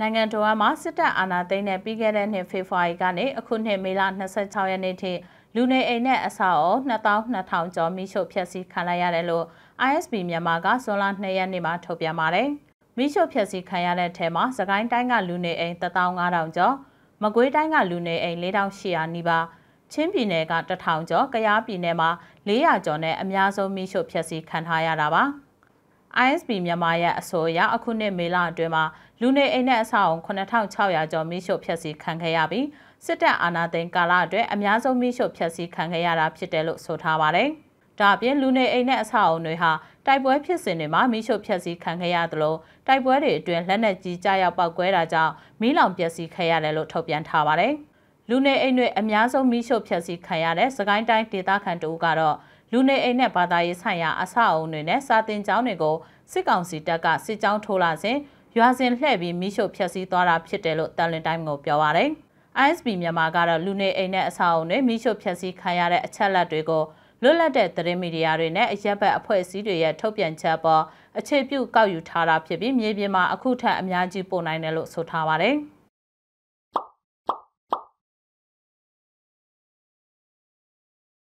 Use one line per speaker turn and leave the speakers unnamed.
နိုင်ငံတော်မှာစစ်တပ်အာဏာသိမ်းတဲ့ပြီးခဲ့တဲ့နှစ်ဖေဖော်ဝါရီကနေအခုနှစ်မေလ26ရက်နေ့ထိလူနေအိမ်နဲ့အဆောက်အအုံ2200ကျော်မိရှုဖျက်ဆီးခံလိုက်ရတယ်လို့ ISP မြန်မာကဇွန်လ2ရက်နေ့မှာထုတ်ပြန်ပါတယ်။မိရှုဖျက်ဆီးခံရတဲ့ထဲမှာစကိုင်းတိုင်းကလူနေအိမ်15000ကျော်မကွေးတိုင်းကလူနေအိမ်4800နီးပါးချင်းပြည်နယ်က1000ကျော်ကယားပြည်နယ်မှာ400ကျော်နဲ့အများဆုံးမိရှုဖျက်ဆီးခံထားရတာပါ။ ISP မြန်မာရဲ့အဆိုအရအခုနှစ်မေလအတွင်းမှာလူနေအိမ်နဲ့အဆောက်အုံ9600ကျော်မိရှုဖျက်ဆီးခံခဲ့ရပြီးစစ်တပ်အာဏာသိမ်းကာလအတွင်းအများဆုံးမိရှုဖျက်ဆီးခံခဲ့ရတာဖြစ်တယ်လို့ဆိုထားပါတယ်။ဒါအပြင်လူနေအိမ်နဲ့အဆောက်အုံတွေဟာတိုက်ပွဲဖြစ်စဉ်တွေမှာမိရှုဖျက်ဆီးခံခဲ့ရသလိုတိုက်ပွဲတွေအတွင်းလက်နက်ကြီးကြားရောက်ပောက်ကွဲတာကြောင့်မီးလောင်ပျက်စီးခဲ့ရတယ်လို့ထုတ်ပြန်ထားပါတယ်။လူနေအိမ်တွေအများဆုံးမိရှုဖျက်ဆီးခံရတဲ့စကိုင်းတိုင်းဒေသခံတို့ကတော့ လူနေအိမ်နဲ့ဘာသာရေးဆိုင်ရာအဆောက်အုံတွေနဲ့စာသင်ကျောင်းတွေကိုစစ်ကောင်စီတပ်ကစစ်ကြောင်းထိုးလာစဉ်ရွာစဉ်လှည့်ပြီးမိရှုဖျက်ဆီးသွားတာဖြစ်တယ်လို့တန်လင်တိုင်းကိုပြောပါရယ် ISB မြန်မာကတော့လူနေအိမ်နဲ့အဆောက်အုံတွေမိရှုဖျက်ဆီးခံရတဲ့အချက်လက်တွေကိုလွတ်လပ်တဲ့သတင်းမီဒီယာတွေနဲ့အရက်ဘက်အဖွဲ့အစည်းတွေရဲ့ထုတ်ပြန်ချက်ပေါ်အခြေပြုကောက်ယူထားတာဖြစ်ပြီးမြေပြင်မှာအခုထက်အများကြီးပို့နိုင်တယ်လို့ဆိုထားပါတယ်။